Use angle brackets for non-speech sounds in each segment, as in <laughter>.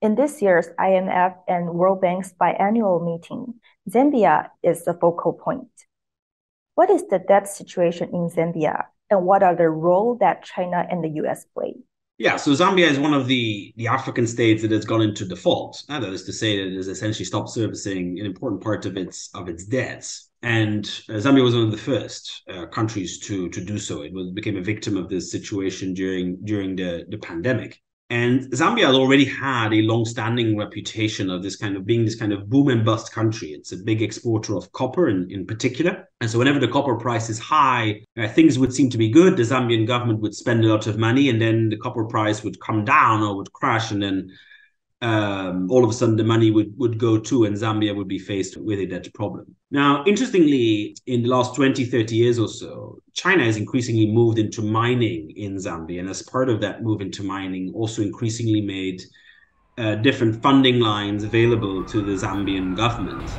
In this year's IMF and World Bank's biannual meeting, Zambia is the focal point. What is the debt situation in Zambia, and what are the role that China and the US play? Yeah, so Zambia is one of the, the African states that has gone into default. That is to say, that it has essentially stopped servicing an important part of its of its debts. And uh, Zambia was one of the first uh, countries to to do so. It was became a victim of this situation during during the the pandemic. And Zambia has already had a long-standing reputation of this kind of being this kind of boom and bust country. It's a big exporter of copper in, in particular. And so whenever the copper price is high, uh, things would seem to be good. The Zambian government would spend a lot of money and then the copper price would come down or would crash and then um, all of a sudden the money would, would go to and Zambia would be faced with a debt problem. Now, interestingly, in the last 20, 30 years or so, China has increasingly moved into mining in Zambia. And as part of that move into mining, also increasingly made uh, different funding lines available to the Zambian government.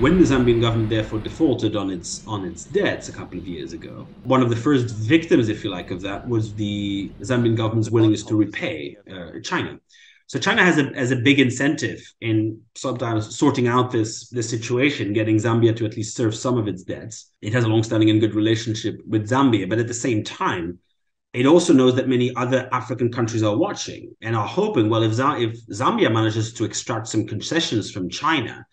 When the Zambian government therefore defaulted on its on its debts a couple of years ago, one of the first victims, if you like, of that was the Zambian government's willingness to repay uh, China. So China has a has a big incentive in sometimes sorting out this this situation, getting Zambia to at least serve some of its debts. It has a long-standing and good relationship with Zambia, but at the same time, it also knows that many other African countries are watching and are hoping, well, if, if Zambia manages to extract some concessions from China,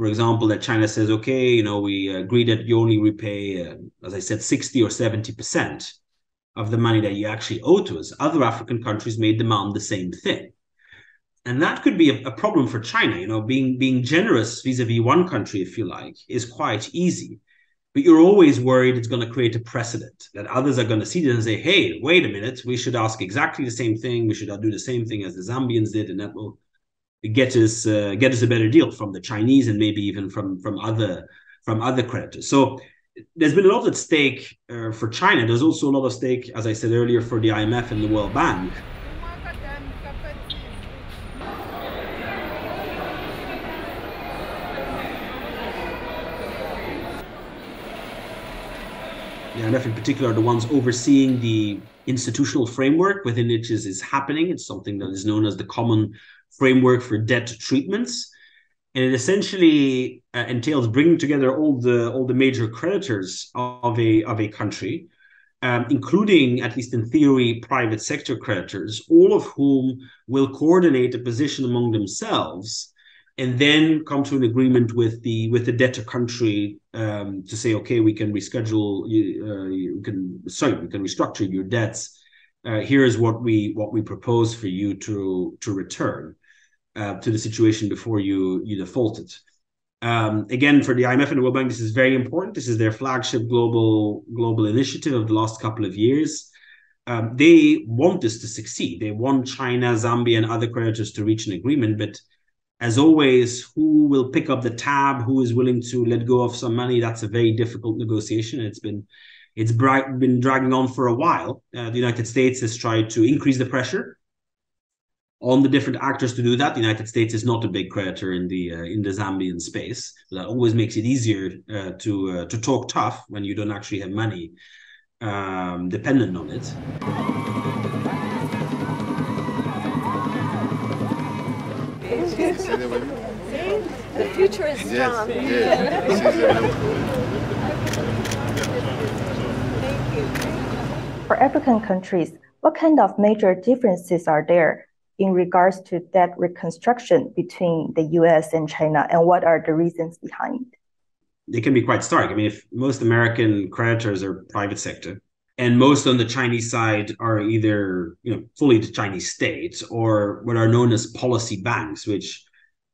for example, that China says, okay, you know, we agree that you only repay, uh, as I said, 60 or 70% of the money that you actually owe to us. Other African countries may demand the same thing. And that could be a, a problem for China. You know, being being generous vis-a-vis one country, if you like, is quite easy. But you're always worried it's going to create a precedent that others are going to see this and say, hey, wait a minute, we should ask exactly the same thing. We should do the same thing as the Zambians did, and that will get us uh, get us a better deal from the Chinese and maybe even from from other from other creditors. So there's been a lot at stake uh, for China. There's also a lot of stake, as I said earlier, for the IMF and the World Bank. The IMF in particular are the ones overseeing the institutional framework within which is, is happening. It's something that is known as the Common framework for debt treatments. And it essentially uh, entails bringing together all the all the major creditors of a of a country, um, including at least in theory private sector creditors, all of whom will coordinate a position among themselves, and then come to an agreement with the with the debtor country um, to say, okay, we can reschedule, uh, you can sorry, we can restructure your debts. Uh, here is what we what we propose for you to to return uh, to the situation before you you defaulted. Um, again, for the IMF and the World Bank, this is very important. This is their flagship global global initiative of the last couple of years. Um, they want this to succeed. They want China, Zambia, and other creditors to reach an agreement. But as always, who will pick up the tab? Who is willing to let go of some money? That's a very difficult negotiation. It's been it's been dragging on for a while. Uh, the United States has tried to increase the pressure on the different actors to do that. The United States is not a big creditor in the uh, in the Zambian space. That always makes it easier uh, to uh, to talk tough when you don't actually have money um, dependent on it. the future is strong. Yes. <laughs> For African countries, what kind of major differences are there in regards to that reconstruction between the US and China, and what are the reasons behind? They can be quite stark. I mean, if most American creditors are private sector, and most on the Chinese side are either you know fully the Chinese state or what are known as policy banks, which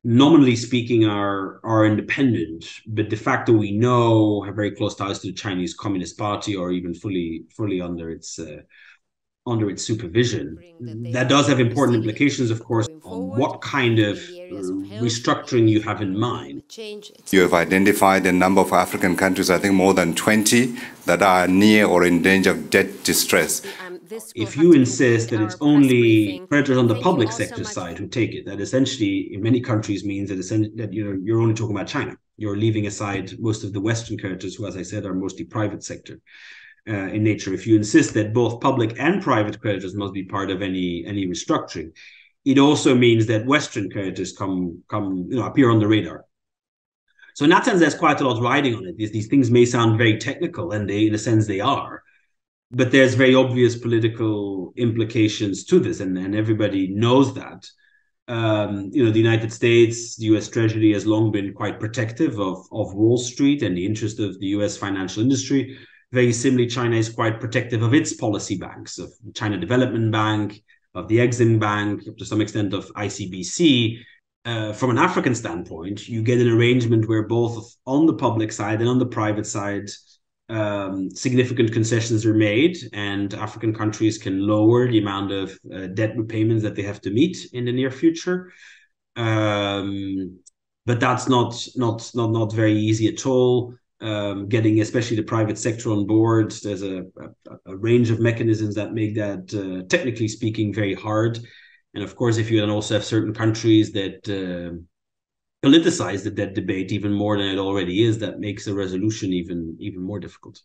nominally speaking are are independent, but de facto we know have very close ties to the Chinese Communist Party or even fully fully under its uh, under its supervision. That does have important implications, of course, on what kind of uh, restructuring you have in mind. You have identified a number of African countries, I think more than 20, that are near or in danger of debt distress. If you insist that it's only creditors on the public sector side who take it, that essentially in many countries means that, that you know, you're only talking about China. you're leaving aside most of the Western creditors, who, as I said, are mostly private sector uh, in nature. If you insist that both public and private creditors must be part of any any restructuring, it also means that Western creditors come come you know appear on the radar. So in that sense, there's quite a lot riding on it. These, these things may sound very technical, and they, in a sense, they are. But there's very obvious political implications to this, and, and everybody knows that. Um, you know, the United States, the U.S. Treasury has long been quite protective of of Wall Street and the interest of the U.S. financial industry. Very similarly, China is quite protective of its policy banks, of China Development Bank, of the Exim Bank, to some extent of ICBC. Uh, from an African standpoint, you get an arrangement where both on the public side and on the private side, um, significant concessions are made, and African countries can lower the amount of uh, debt repayments that they have to meet in the near future. Um, but that's not not not not very easy at all um, getting especially the private sector on board. There's a, a, a range of mechanisms that make that, uh, technically speaking, very hard. And of course, if you then also have certain countries that uh, politicize the debt debate even more than it already is, that makes a resolution even even more difficult.